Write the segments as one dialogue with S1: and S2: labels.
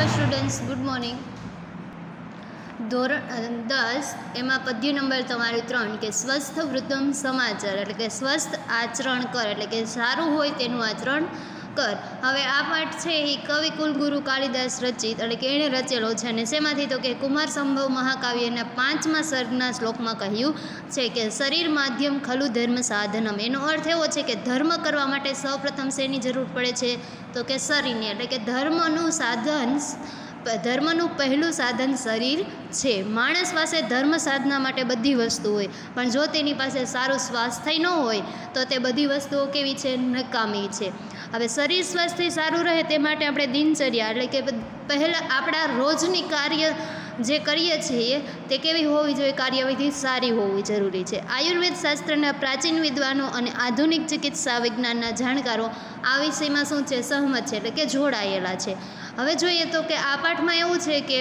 S1: Hello students good morning ધોરણ દસ, એમાં પદ્ય નંબર તમારું ત્રણ, કે સ્વસ્થ વૃદ્ધમ સમાચાર, એટલે કે સ્વસ્થ આચરણ કર, એટલે કે સારું હોય તેનું આચરણ કર. હવે આ પાઠ છે એ કવિ કુલગુરુ કાલિદાસ રચિત એટલે કે એણે રચેલો છે અને શેમાંથી તો કે કુમાર સંભવ મહાકાવ્યના પાંચમા સર્ગના શ્લોકમાં કહ્યું છે કે શરીર માધ્યમ ખલુ ધર્મ સાધનમ. એનો અર્થ એવો છે કે ધર્મ કરવા માટે સૌપ્રથમ શેની જરૂર પડે છે? તો કે શરીરની, એટલે કે ધર્મનું સાધન ધર્મનું પહેલું સાધન શરીર છે. માણસ પાસે ધર્મ સાધના માટે બધી વસ્તુ હોય, પણ જો તેની પાસે સારું સ્વાસ્થ્ય ન હોય, તો તે બધી વસ્તુઓ કેવી છે? નકામી છે. હવે શરીર સ્વાસ્થ્ય સારું રહે તે માટે આપણે દિનચર્યા એટલે કે પહેલાં આપણા રોજની કાર્ય જે કરીએ છીએ તે કેવી હોવી જોઈએ? કાર્યવિધિ સારી હોવી જરૂરી છે. આયુર્વેદ શાસ્ત્રના પ્રાચીન વિદ્વાનો અને આધુનિક ચિકિત્સા વિજ્ઞાનના જાણકારો આ વિષયમાં શું છે? સહમત છે એટલે કે જોડાયેલા છે. હવે જોઈએ તો કે આ પાઠમાં એવું છે કે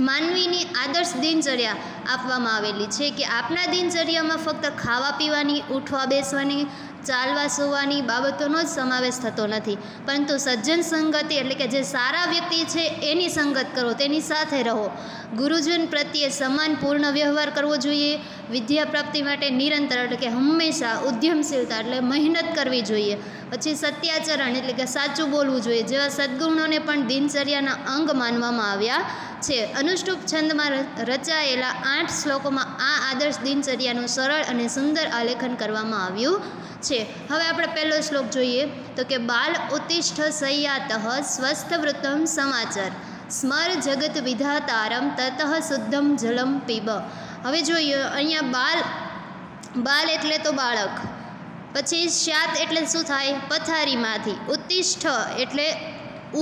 S1: માનવીની આદર્શ દિનચર્યા આપવામાં આવેલી છે કે આપણા દિનચર્યામાં ફક્ત ખાવા પીવાની ઉઠવા બેસવાની ચાલવા સુવાની બાબતોનો જ સમાવેશ થતો નથી. પરંતુ સજ્જન સંગતિ એટલે કે જે સારા વ્યક્તિ છે, એની સંગત કરો, તેની સાથે રહો. ગુરુજન પ્રત્યે સમાન પૂર્ણ વ્યવહાર કરવો જોઈએ. વિદ્યા પ્રાપ્તિ માટે નિરંતર એટલે કે હંમેશા ઉદ્યમશીલતા એટલે મહેનત કરવી જોઈએ. પછી સત્યાચરણ એટલે કે સાચું બોલવું જોઈએ. જેવા સદ્ગુણોને પણ દિનચર્યાના અંગ માનવામાં આવ્યા છે. અનુષ્ટુપ છંદમાં રચાયેલા આઠ શ્લોકોમાં આ આદર્શ દિનચર્યાનું સરળ અને સુંદર આલેખન કરવામાં આવ્યું છે. હવે આપણે પહેલો શ્લોક જોઈએ તો કે બાલ ઉત્તિષ્ઠ સયાતઃ સ્વસ્થ વૃત્તમ સમાચાર. સ્મર જગત વિધાતારમ તત શુદ્ધમ જલમ પીબ. હવે જોઈએ, અહીંયા બાલ બાલ એટલે તો બાળક. પછી શ્યાત એટલે શું થાય? પથારીમાંથી. ઉત્તિષ્ઠ એટલે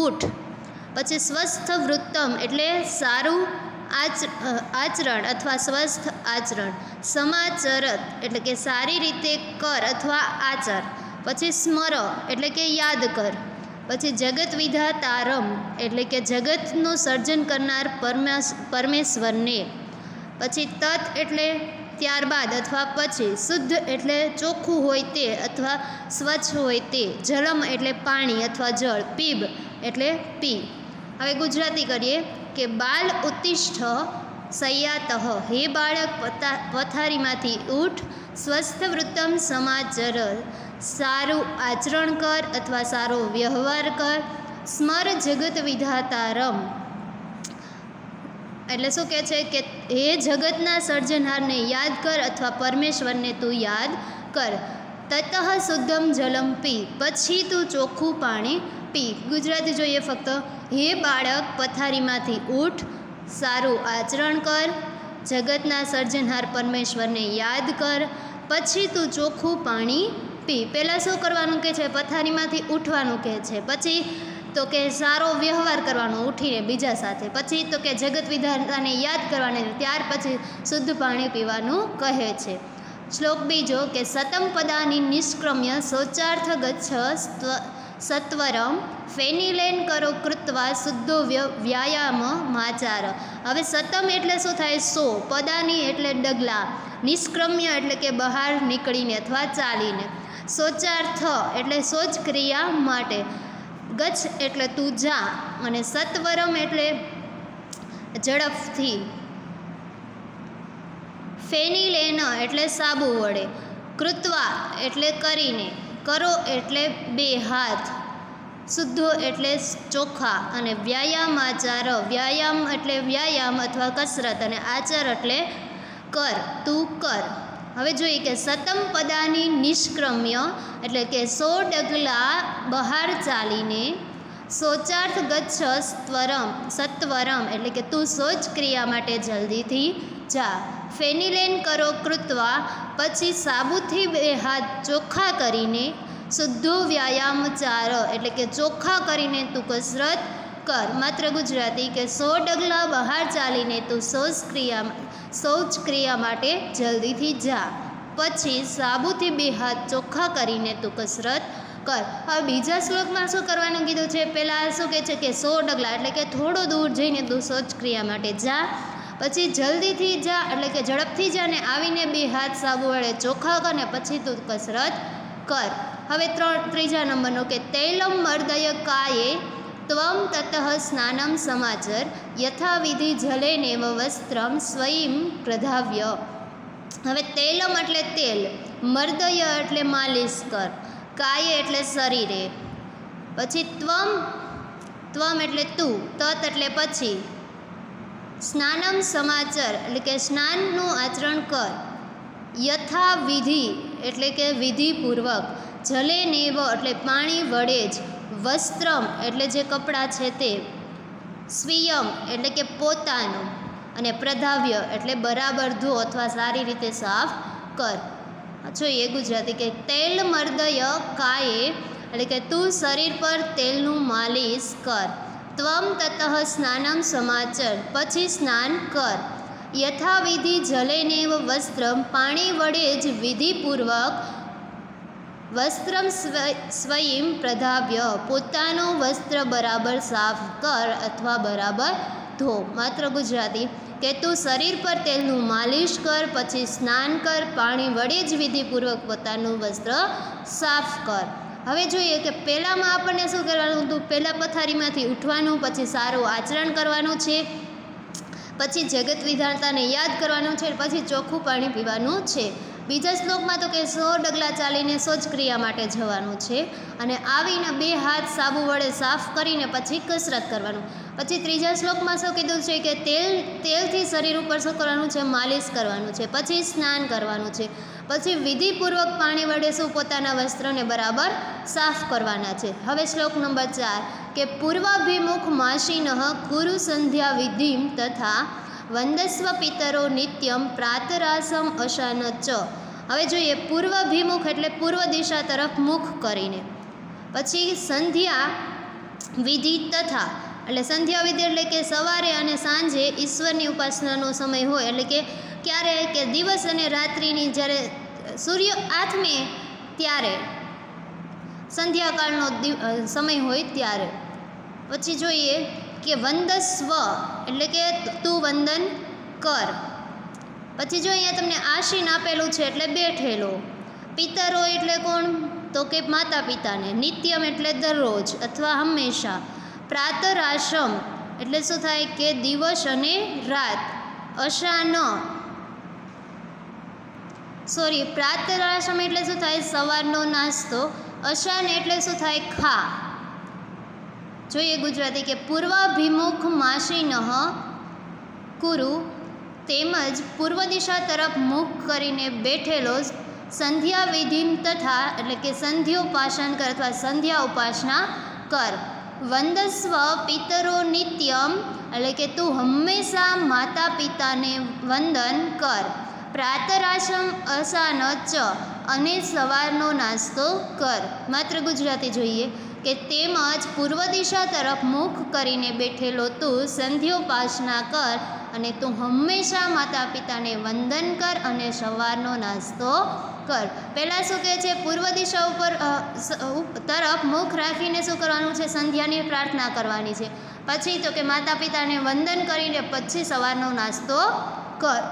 S1: ઊઠ પછી સ્વસ્થ વૃત્તમ એટલે સારું આચ, આચરણ અથવા સ્વસ્થ આચરણ. સમાચરત એટલે કે સારી રીતે કર અથવા આચર. પછી સ્મર એટલે કે યાદ કર. પછી જગત વિધાતારમ એટલે કે જગતનું સર્જન કરનાર પરમેશ્વરને. પછી તત એટલે ત્યારબાદ અથવા પછી શુદ્ધ એટલે ચોખ્ખું હોય તે અથવા સ્વચ્છ હોય તે. જલમ એટલે પાણી અથવા જળ. પીબ એટલે પી. હવે ગુજરાતી કરીએ કે બાલ ઉત્તિષ્ઠ સૈયાતઃ. હે બાળક પથારીમાંથી ઊઠ સ્વસ્થ વૃત્તમ સમાચર સારું આચરણ કર અથવા સારો વ્યવહાર કર. સ્મર જગત વિધાતારમ. એટલે શું કહે છે કે હે જગતના સર્જનહારને યાદ કર અથવા પરમેશ્વરને તું યાદ કર. તતઃ શુદ્ધમ જલમ પી પછી તું ચોખ્ખું પાણી પી ગુજરાતી જોઈએ ફક્ત હે બાળક પથારીમાંથી ઊઠ સારું આચરણ કર, જગતના સર્જનહાર પરમેશ્વરને યાદ કર, પછી તું ચોખ્ખું પાણી પી. પહેલાં શું કરવાનું કહે છે? પથારીમાંથી ઉઠવાનું કહે છે. પછી તો કે સારો વ્યવહાર કરવાનો, ઉઠીને બીજા સાથે. પછી તો કે જગત વિધાતાને યાદ કરવાને, ત્યાર પછી શુદ્ધ પાણી પીવાનું કહે છે. શ્લોક બીજો કે સતમ પદાની નિષ્ક્રમ્ય શૌચાર્થ ગચ્છ સત્વરમ ફેનિલેન કરો કૃત્વા શુદ્ધો વ્યાયામ માચાર. હવે સતમ એટલે શું થાય? સો. પદાની એટલે ડગલા. નિષ્ક્રમ્ય એટલે કે બહાર નીકળીને અથવા ચાલીને. શૌચાર્થ એટલે શૌચ ક્રિયા માટે. ગચ્છ એટલે તું જા અને સત્વરમ એટલે ઝડપથી. ફેનિલેન એટલે સાબુ વડે. કૃત્વા એટલે કરીને. કરો એટલે બે હાથ શુદ્ધો એટલે ચોખ્ખા અને વ્યાયામ આચાર, વ્યાયામ એટલે વ્યાયામ અથવા કસરત અને આચાર એટલે કર, તું કર. હવે જોઈએ કે સતમ પદાની નિષ્ક્રમ્ય એટલે કે સો ડગલા બહાર ચાલીને શૌચાર્થ ગચ્છ સ્ત્વરમ સત્વરમ એટલે કે તું શૌચ ક્રિયા માટે જલ્દીથી જા. ફેનિલેન કરો કૃત્વા, પછી સાબુથી બે હાથ ચોખ્ખા કરીને શુદ્ધો વ્યાયામ ચાર, એટલે કે ચોખ્ખા કરીને તું કસરત કર. માત્ર ગુજરાતી કે સો ડગલા બહાર ચાલીને તું શૌચ ક્રિયા શૌચ ક્રિયા માટે જલ્દીથી જા. પછી સાબુથી બે હાથ ચોખ્ખા કરીને તું કસરત કર. હવે બીજા શ્લોકમાં શું કરવાનું કીધું છે? પહેલાં શું કહે છે કે સો ડગલા, એટલે કે થોડો દૂર જઈને તું શૌચ ક્રિયા માટે જા. પછી જલ્દીથી જા, એટલે કે ઝડપથી જા ને આવીને બે હાથ સાબુ વડે ચોખ્ખા કર ને પછી તું કસરત કર. હવે ત્રણ, ત્રીજા નંબરનો કે તૈલમ મર્દય કાયે ત્વમ તતઃ સ્નાનમ સમાચર યથાવિધિ જલેનેવ વસ્ત્રમ સ્વયં પ્રધાવ્ય. હવે તૈલમ એટલે તેલ, મર્દય એટલે માલિશ કર. કાય એટલે શરીરે. પછી ત્વમ ત્વમ એટલે તું, તત એટલે પછી. સ્નાનમ સમાચર એટલે કે સ્નાનનું આચરણ કર. યથાવિધિ એટલે કે વિધિપૂર્વક. જલે નેવ એટલે પાણી વડે જ. વસ્ત્રમ એટલે જે કપડાં છે તે. સ્વીયમ એટલે કે પોતાનું. અને પ્રધાવ્ય એટલે બરાબર ધો અથવા સારી રીતે સાફ કર. જોઈએ ગુજરાતી કે તેલ મર્દય કાયે, એટલે કે તું શરીર પર તેલનું માલિશ કર. ત્વમ તતઃ સ્નાનમ સમાચર, પછી સ્નાન કર. યથાવિધિ જલેનેવ વસ્ત્રમ, પાણી વડે જ વિધિપૂર્વક વસ્ત્રમ સ્વયં પ્રધાવ્ય. પોતાનું વસ્ત્ર બરાબર સાફ કર અથવા બરાબર ધો. માત્ર ગુજરાતી. કે તું શરીર પર તેલનું માલિશ કર, પછી સ્નાન કર, પાણી વડે જ વિધિપૂર્વક પોતાનું વસ્ત્ર સાફ કર. હવે જોઈએ કે પહેલાંમાં આપણને શું કરવાનું હતું? પહેલાં પથારીમાંથી ઉઠવાનું, પછી સારું આચરણ કરવાનું છે, પછી જગત વિધાનતાને યાદ કરવાનું છે, પછી ચોખ્ખું પાણી પીવાનું છે. બીજા શ્લોકમાં તો કે સો ડગલા ચાલીને સો ક્રિયા માટે જવાનું છે અને આવીને બે હાથ સાબુ વડે સાફ કરીને પછી કસરત કરવાનું. પછી ત્રીજા શ્લોકમાં શું કીધું છે કે તેલ, તેલથી શરીર ઉપર શું કરવાનું છે, માલિશ કરવાનું છે, પછી સ્નાન કરવાનું છે. પછી વિધિપૂર્વક પાણી વડે શું પોતાના વસ્ત્રને બરાબર સાફ કરવાના છે. હવે શ્લોક નંબર ચાર, કે પૂર્વાભિમુખ માસીન કુરુ સંધ્યા વિધિમ તથા વંદસ્વ પિતરો નિત્યમ પ્રાતરાસમ અશાન ચ હવે જોઈએ પૂર્વભિમુખ એટલે પૂર્વ દિશા તરફ મુખ કરીને. પછી સંધ્યા વિધિ તથા, એટલે સંધ્યા વિધિ એટલે કે સવારે અને સાંજે ઈશ્વરની ઉપાસનાનો સમય હોય, એટલે કે ક્યારે કે દિવસ અને રાત્રિની જ્યારે સૂર્ય આથમે ત્યારે સંધ્યાકાળનો સમય હોય ત્યારે. પછી જોઈએ કે વંદસ્વ એટલે કે તું વંદન કર. પછી જો અહીંયા તમને આશીન આપેલું છે એટલે બેઠેલો. પિતરો એટલે કોણ? તો કે માતા પિતાને નિત્યમ એટલે દરરોજ અથવા હંમેશા. પ્રાતરાશમ એટલે શું થાય કે દિવસ અને રાત. અશાન સોરી પ્રાતરાશમ એટલે શું થાય? સવારનો નાસ્તો. અશાન એટલે શું થાય? ખા. જોઈએ ગુજરાતી કે પૂર્વાભિમુખ માસીન કુરુ તેમજ પૂર્વ દિશા તરફ મુખ કરીને બેઠેલો સંધ્યા વિધિમ તથા એટલે કે સંધ્યોપાસન કર અથવા સંધ્યા ઉપાસના કર. વંદસ્વ પિતરો નિત્યમ એટલે કે તું હંમેશા માતા પિતાને વંદન કર. પ્રાતરાશમ અસાન ચ અને સવારનો નાસ્તો કર. માત્ર ગુજરાતી જોઈએ કે તેમજ પૂર્વ દિશા તરફ મુખ કરીને બેઠેલો તું સંધ્યોપાસના કર અને તું હંમેશા માતા પિતાને વંદન કર અને સવારનો નાસ્તો કર. પહેલાં શું કહે છે? પૂર્વ દિશા ઉપર તરફ મુખ રાખીને શું કરવાનું છે? સંધ્યાની પ્રાર્થના કરવાની છે. પછી તો કે માતા પિતાને વંદન કરીને પછી સવારનો નાસ્તો કર.